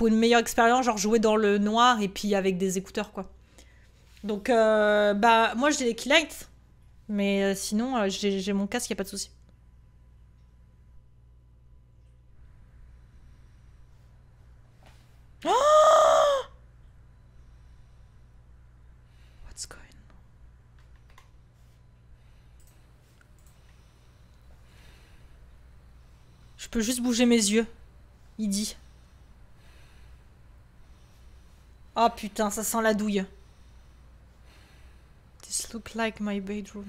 pour une meilleure expérience, genre jouer dans le noir et puis avec des écouteurs, quoi. Donc, euh, bah, moi j'ai les keylights, mais euh, sinon, euh, j'ai mon casque, y a pas de souci. Oh What's going on? Je peux juste bouger mes yeux. Il dit. Oh putain, ça sent la douille. This look like my bedroom.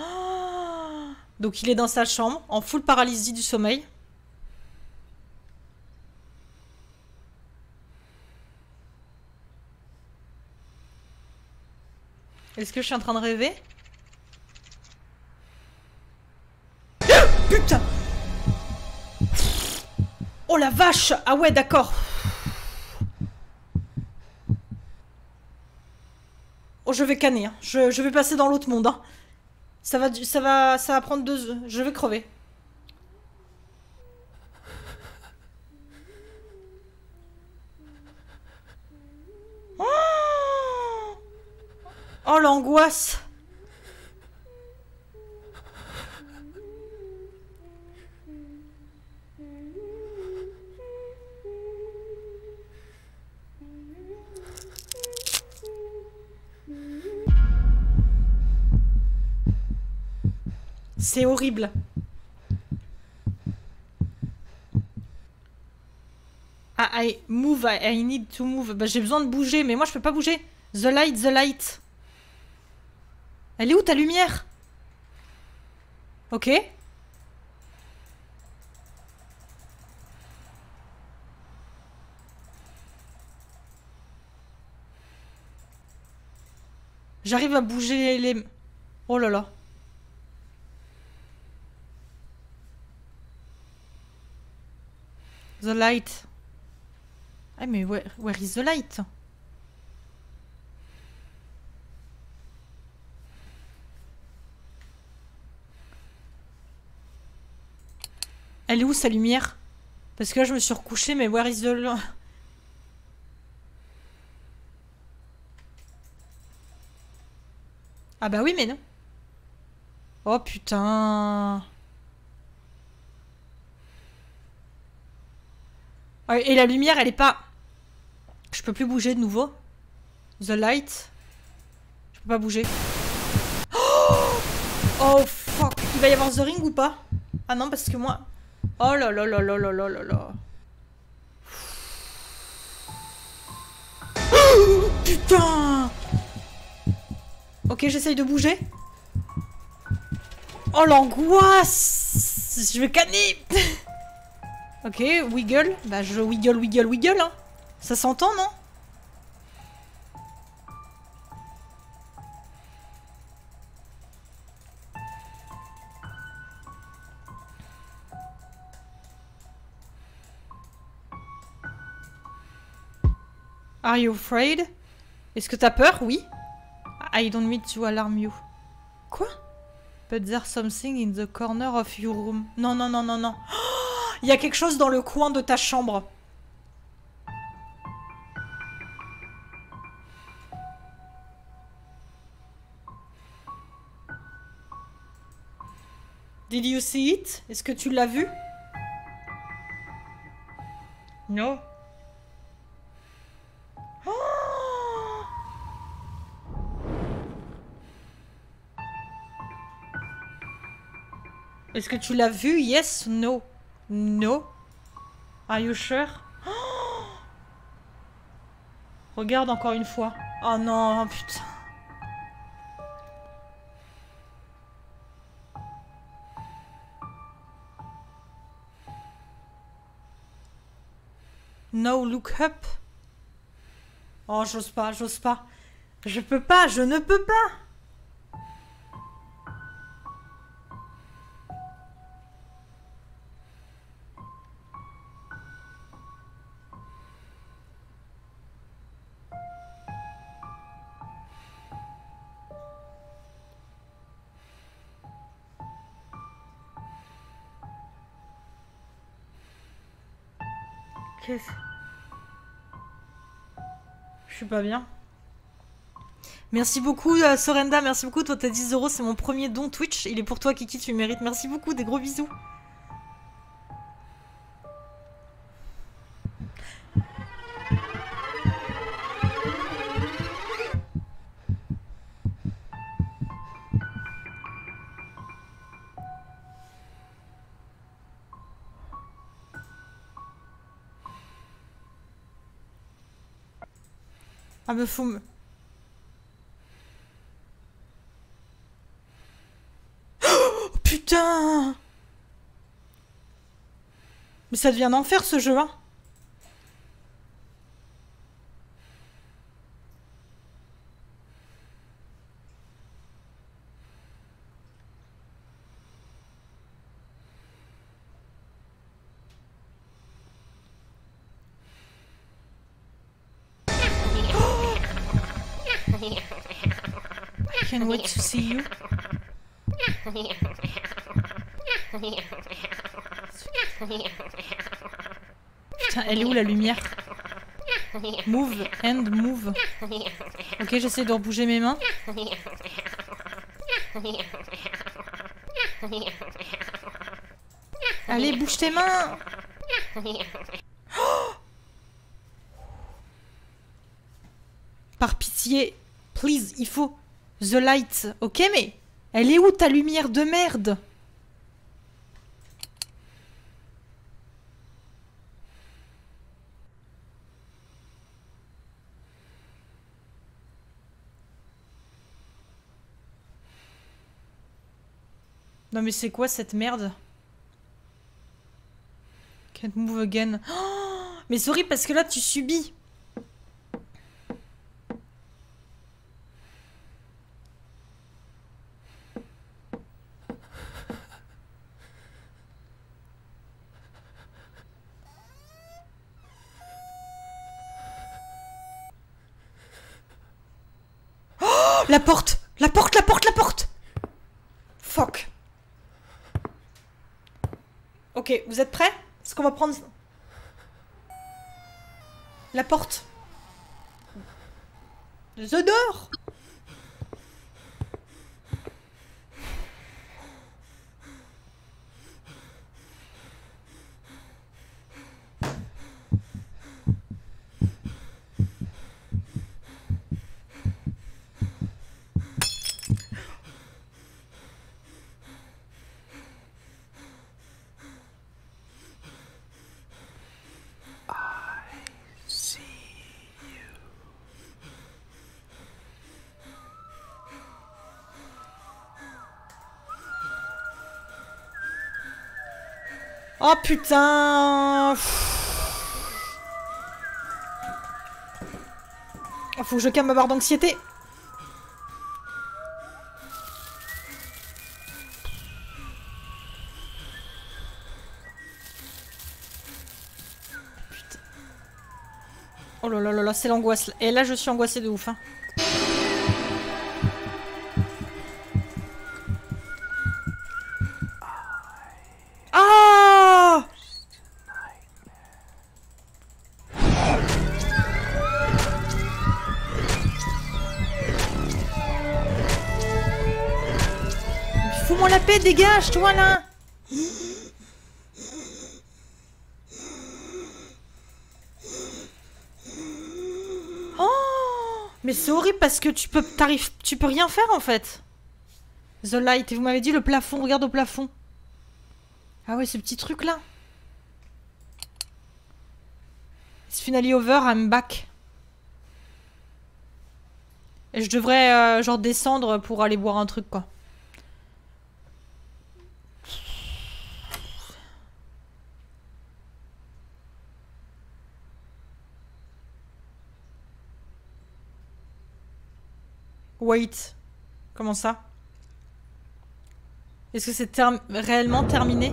Ah Donc il est dans sa chambre, en full paralysie du sommeil. Est-ce que je suis en train de rêver? Putain Oh la vache Ah ouais, d'accord. Je vais canner. hein. Je, vais passer dans l'autre monde. hein. Ça va, ça va, ça prendre deux. Je vais crever. Oh, oh l'angoisse. C'est horrible. Ah, I move, I, need to move. Bah, j'ai besoin de bouger, mais moi je peux pas bouger. The light, the light. Elle est où ta lumière? Ok. J'arrive à bouger les... Oh là là. The light. Ah mais where, where is the light? Elle est où sa lumière? Parce que là je me suis recouchée mais where is the... Ah bah oui mais non. Oh putain. Et la lumière, elle est pas. Je peux plus bouger de nouveau. The light. Je peux pas bouger. Oh, fuck. Il va y avoir The Ring ou pas? Ah non, parce que moi. Oh là là là là là là là là. Putain Ok, j'essaye de bouger. Oh l'angoisse Je vais canner Ok, wiggle. Bah je wiggle, wiggle, wiggle. Hein. Ça s'entend, non? Are you afraid? Est-ce que t'as peur? Oui. I don't mean to alarm you. Quoi? But there's something in the corner of your room. Non, non, non, non, non. Il y a quelque chose dans le coin de ta chambre. Did you see it? Est-ce que tu l'as vu? Non. Est-ce que tu l'as vu? Yes, no. No. Are you sure? Oh Regarde encore une fois. Oh non, putain. No, look up. Oh, j'ose pas, j'ose pas. Je peux pas, je ne peux pas. Je suis pas bien. Merci beaucoup euh, Sorenda, merci beaucoup. Toi t'as 10 euros, c'est mon premier don Twitch. Il est pour toi Kiki, tu mérites. Merci beaucoup, des gros bisous. Ah me faut me... Oh, putain. Mais ça devient un enfer ce jeu, hein Wait to see you. Elle est où la lumière? Move and move. Ok, j'essaie de rebouger mes mains. Allez, bouge tes mains Par pitié, please, il faut the light. Ok, mais elle est où ta lumière de merde? Non mais c'est quoi cette merde? Can't move again. Oh mais sorry parce que là tu subis. Oh La porte. La porte, la porte, la porte. Fuck. Ok, vous êtes prêts? Est-ce qu'on va prendre... La porte. The door Oh putain Faut que je calme ma barre d'anxiété. Oh là là là là, c'est l'angoisse. Et là, je suis angoissée de ouf. Hein. Fous-moi la paix, dégage, toi là Oh Mais c'est horrible parce que tu peux, tu peux rien faire en fait. The light, et vous m'avez dit le plafond, regarde au plafond. Ah ouais, ce petit truc là. It's finally over, I'm back. Et je devrais euh, genre descendre pour aller boire un truc quoi. Wait. Comment ça? Est-ce que c'est réellement terminé?